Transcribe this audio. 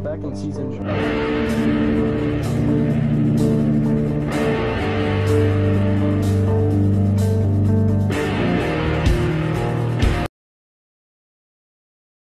back in season.